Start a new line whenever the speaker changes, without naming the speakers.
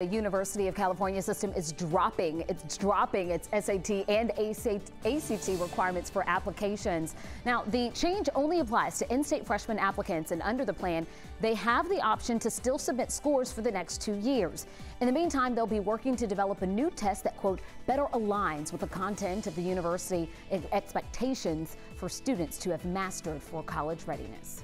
The University of California system is dropping. It's dropping its SAT and ACT requirements for applications. Now, the change only applies to in-state freshman applicants, and under the plan, they have the option to still submit scores for the next two years. In the meantime, they'll be working to develop a new test that, quote, better aligns with the content of the university expectations for students to have mastered for college readiness.